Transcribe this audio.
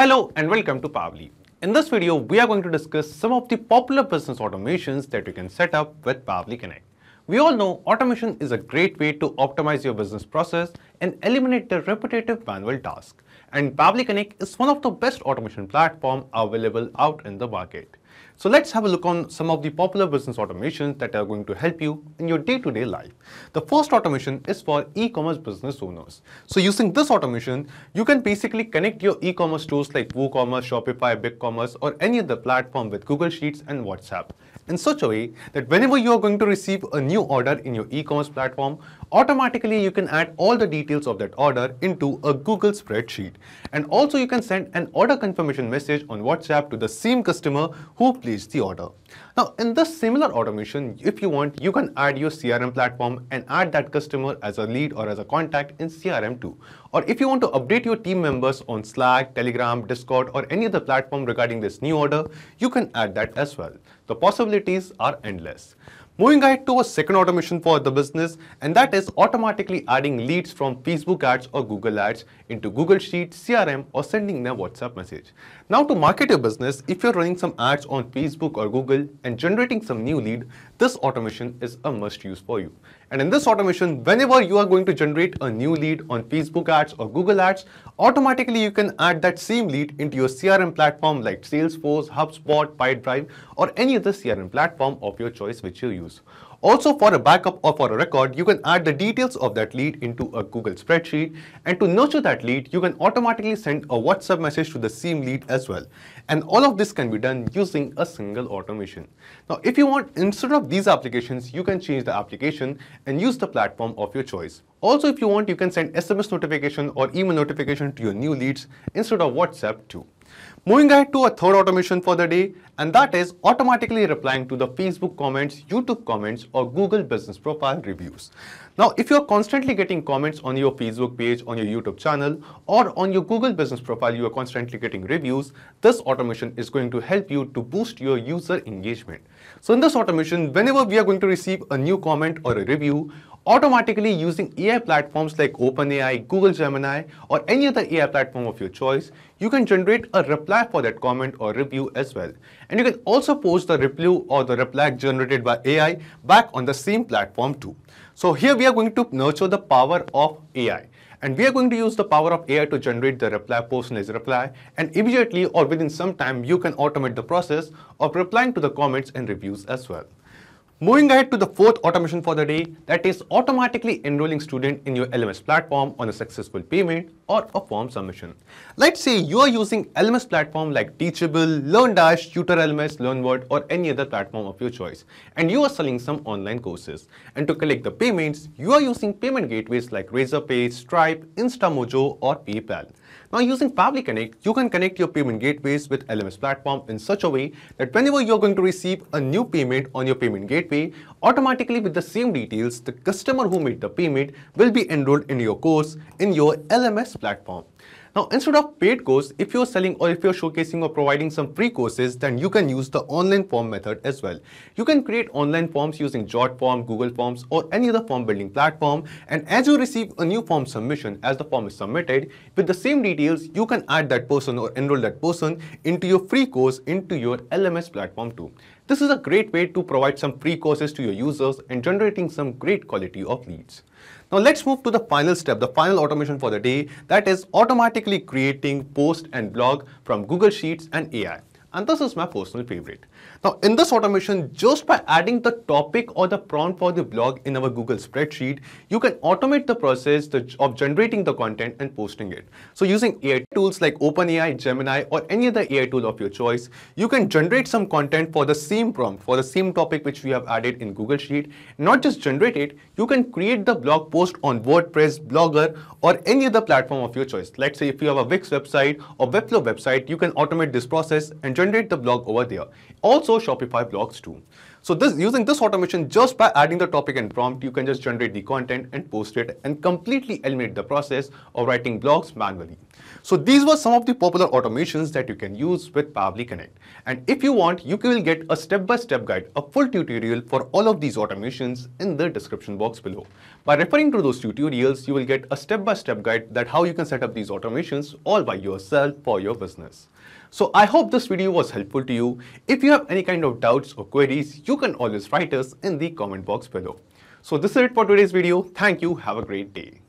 Hello and welcome to Pabbly. In this video, we are going to discuss some of the popular business automations that you can set up with Pabbly Connect. We all know automation is a great way to optimize your business process and eliminate the repetitive manual task. And Pabbly Connect is one of the best automation platform available out in the market. So let's have a look on some of the popular business automations that are going to help you in your day-to-day -day life. The first automation is for e-commerce business owners. So using this automation, you can basically connect your e-commerce stores like WooCommerce, Shopify, BigCommerce or any other platform with Google Sheets and WhatsApp in such a way that whenever you are going to receive a new order in your e-commerce platform, automatically you can add all the details of that order into a Google spreadsheet. And also you can send an order confirmation message on WhatsApp to the same customer who placed the order. Now in this similar automation, if you want, you can add your CRM platform and add that customer as a lead or as a contact in CRM too. Or if you want to update your team members on Slack, Telegram, Discord or any other platform regarding this new order, you can add that as well. The possibilities are endless. Moving ahead to a second automation for the business, and that is automatically adding leads from Facebook ads or Google ads into Google Sheets, CRM, or sending them WhatsApp message. Now to market your business, if you're running some ads on Facebook or Google and generating some new lead, this automation is a must use for you. And in this automation, whenever you are going to generate a new lead on Facebook ads or Google ads, automatically you can add that same lead into your CRM platform like Salesforce, HubSpot, Pipedrive, or any other CRM platform of your choice which you use. Also for a backup or for a record, you can add the details of that lead into a Google spreadsheet. And to nurture that lead, you can automatically send a WhatsApp message to the same lead as well. And all of this can be done using a single automation. Now, if you want, instead of these applications, you can change the application and use the platform of your choice. Also, if you want, you can send SMS notification or email notification to your new leads instead of WhatsApp too. Moving ahead to a third automation for the day, and that is automatically replying to the Facebook comments, YouTube comments, or Google business profile reviews. Now, if you're constantly getting comments on your Facebook page, on your YouTube channel, or on your Google business profile, you are constantly getting reviews, this automation is going to help you to boost your user engagement. So in this automation, whenever we are going to receive a new comment or a review, automatically using AI platforms like OpenAI, Google Gemini, or any other AI platform of your choice, you can generate a reply for that comment or review as well. And you can also post the review or the reply generated by AI back on the same platform too. So here we are going to nurture the power of AI. And we are going to use the power of AI to generate the reply, personalized reply, and immediately or within some time, you can automate the process of replying to the comments and reviews as well. Moving ahead to the fourth automation for the day, that is automatically enrolling student in your LMS platform on a successful payment or a form submission. Let's say you are using LMS platform like Teachable, LearnDash, Tutor LMS, LearnWorlds or any other platform of your choice and you are selling some online courses. And to collect the payments, you are using payment gateways like Razorpay, Stripe, InstaMojo or PayPal. Now using Pabbly Connect, you can connect your payment gateways with LMS platform in such a way that whenever you're going to receive a new payment on your payment gateway, automatically with the same details, the customer who made the payment will be enrolled in your course in your LMS platform. Now, instead of paid course, if you're selling or if you're showcasing or providing some free courses, then you can use the online form method as well. You can create online forms using JotForm, Google Forms, or any other form building platform. And as you receive a new form submission, as the form is submitted, with the same details, you can add that person or enroll that person into your free course into your LMS platform too. This is a great way to provide some free courses to your users and generating some great quality of leads. Now let's move to the final step, the final automation for the day, that is automatically creating post and blog from Google Sheets and AI. And this is my personal favorite. Now in this automation, just by adding the topic or the prompt for the blog in our Google spreadsheet, you can automate the process of generating the content and posting it. So using AI tools like OpenAI, Gemini, or any other AI tool of your choice, you can generate some content for the same prompt, for the same topic which we have added in Google Sheet. Not just generate it, you can create the blog post on WordPress, Blogger, or any other platform of your choice. Let's say if you have a Wix website or Webflow website, you can automate this process and generate the blog over there. Also Shopify blogs too. So this using this automation just by adding the topic and prompt, you can just generate the content and post it and completely eliminate the process of writing blogs manually. So these were some of the popular automations that you can use with Pabbly Connect. And if you want, you will get a step-by-step -step guide, a full tutorial for all of these automations in the description box below. By referring to those tutorials, you will get a step-by-step -step guide that how you can set up these automations all by yourself for your business. So I hope this video was helpful to you. If you have any kind of doubts or queries, you can always write us in the comment box below. So this is it for today's video. Thank you. Have a great day.